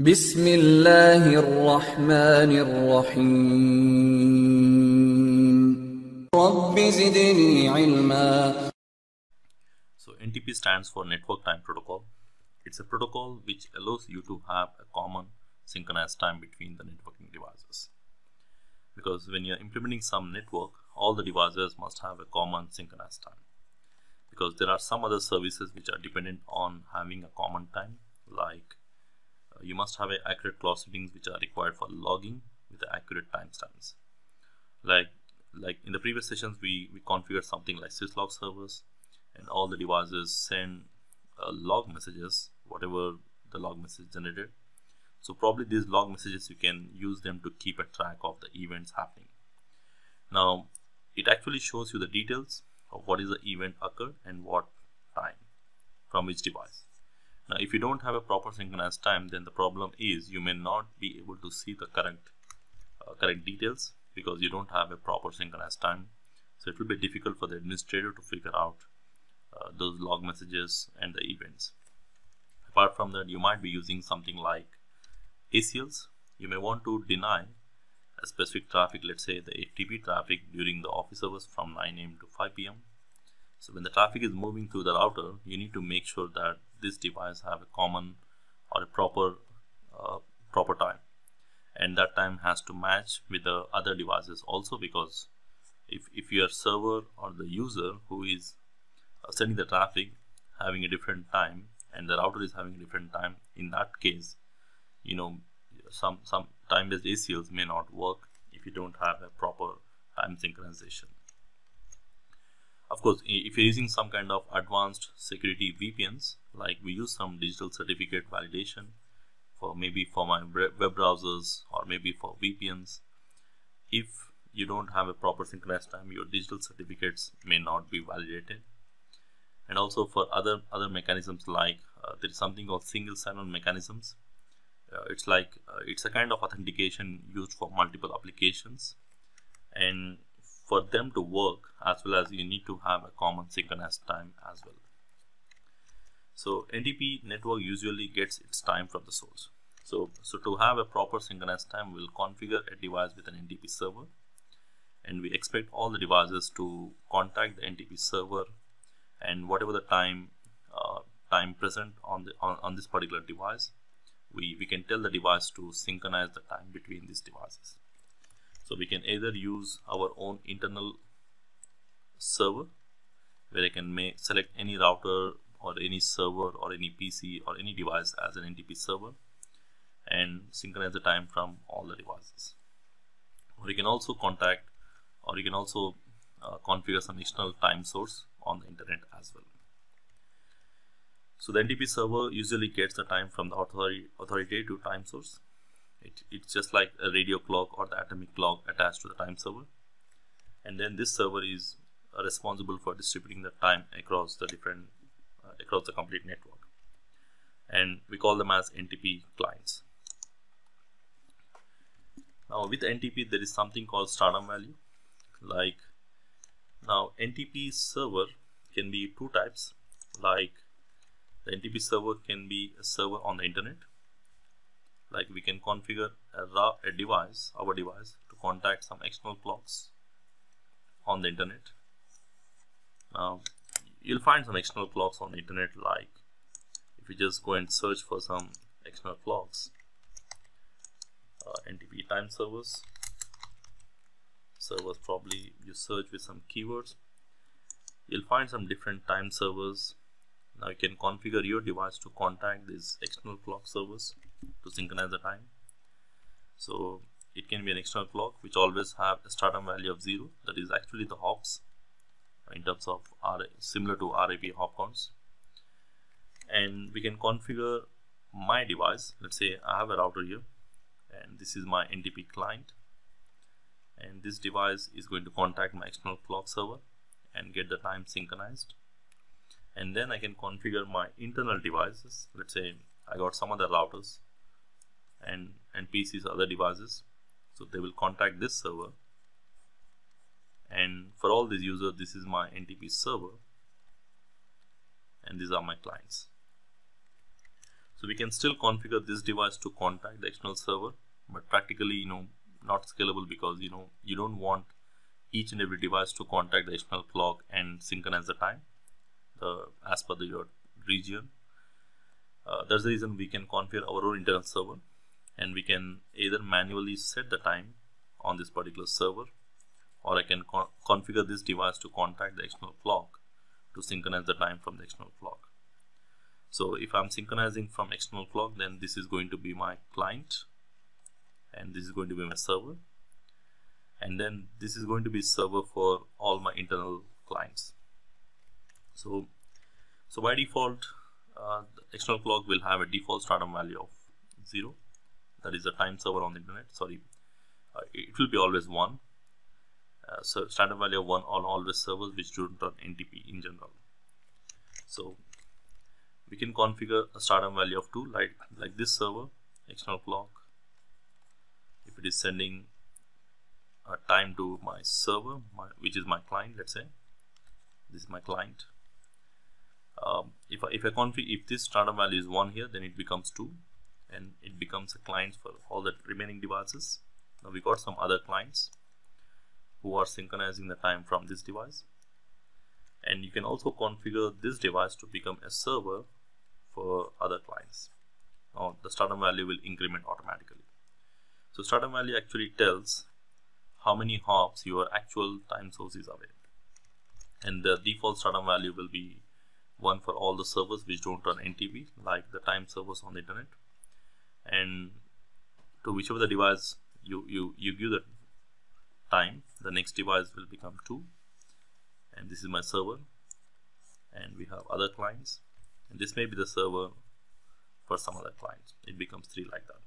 بسم الله الرحمن الرحيم رب زدني علما So NTP stands for Network Time Protocol. It's a protocol which allows you to have a common synchronized time between the networking devices. Because when you're implementing some network, all the devices must have a common synchronized time. Because there are some other services which are dependent on having a common time, like uh, you must have accurate clock settings which are required for logging with accurate timestamps. Like like in the previous sessions, we we configured something like syslog servers, and all the devices send uh, log messages, whatever the log message generated. So probably these log messages you can use them to keep a track of the events happening. Now it actually shows you the details of what is the event occurred and what time from which device. Now, if you don't have a proper synchronized time, then the problem is you may not be able to see the correct uh, correct details because you don't have a proper synchronized time. So it will be difficult for the administrator to figure out uh, those log messages and the events. Apart from that, you might be using something like ACLs. You may want to deny a specific traffic, let's say the FTP traffic during the office hours from 9 a.m. to 5 p.m. So when the traffic is moving through the router, you need to make sure that this device have a common or a proper uh, proper time, and that time has to match with the other devices also because if if your server or the user who is uh, sending the traffic having a different time and the router is having a different time, in that case, you know some some time-based ACLs may not work if you don't have a proper time synchronization. Of course, if you're using some kind of advanced security VPNs, like we use some digital certificate validation for maybe for my web browsers or maybe for VPNs, if you don't have a proper synchronized time, your digital certificates may not be validated. And also for other other mechanisms like uh, there is something called single sign-on mechanisms. Uh, it's like uh, it's a kind of authentication used for multiple applications, and for them to work as well as you need to have a common synchronized time as well. So NTP network usually gets its time from the source. So, so to have a proper synchronized time, we'll configure a device with an NTP server and we expect all the devices to contact the NTP server and whatever the time uh, time present on the on, on this particular device, we, we can tell the device to synchronize the time between these devices. So we can either use our own internal server where I can make, select any router or any server or any PC or any device as an NTP server and synchronize the time from all the devices. Or you can also contact or you can also uh, configure some external time source on the internet as well. So the NTP server usually gets the time from the authority, authoritative time source it, it's just like a radio clock or the atomic clock attached to the time server. And then this server is uh, responsible for distributing the time across the different uh, across the complete network. And we call them as NTP clients. Now with NTP there is something called stratum value. Like now NTP server can be two types. Like the NTP server can be a server on the internet like we can configure a, a device our device to contact some external clocks on the internet. Now you'll find some external clocks on the internet like if you just go and search for some external clocks uh, NTP time servers. Servers probably you search with some keywords. You'll find some different time servers. Now you can configure your device to contact these external clock servers to synchronize the time. So it can be an external clock which always have a stratum value of 0 that is actually the hops in terms of RA, similar to RIP hop counts and we can configure my device. Let's say I have a router here and this is my NTP client. And this device is going to contact my external clock server and get the time synchronized. And then I can configure my internal devices. Let's say I got some other routers and and PCs other devices. So they will contact this server. And for all these users this is my NTP server. And these are my clients. So we can still configure this device to contact the external server but practically you know not scalable because you know you don't want each and every device to contact the external clock and synchronize the time the, as per the, your region. Uh, that's the reason we can configure our own internal server and we can either manually set the time on this particular server or I can co configure this device to contact the external clock to synchronize the time from the external clock. So if I'm synchronizing from external clock then this is going to be my client and this is going to be my server and then this is going to be server for all my internal clients. So, so by default uh, external clock will have a default stratum value of 0 that is the time server on the internet. Sorry. Uh, it will be always 1 uh, so standard value of 1 on always servers which don't run NTP in general. So we can configure a stratum value of 2 like like this server external clock. If it is sending a time to my server my, which is my client let's say. This is my client. Um, if I, if I configure if this stratum value is 1 here then it becomes 2 and it becomes a client for all the remaining devices. Now we got some other clients who are synchronizing the time from this device. And you can also configure this device to become a server for other clients. Now the stratum value will increment automatically. So stratum value actually tells how many hops your actual time source is away and the default stratum value will be one for all the servers which don't run NTP like the time servers on the internet and to whichever the device you, you, you give the time the next device will become 2 and this is my server. And we have other clients. And this may be the server for some other clients. It becomes 3 like that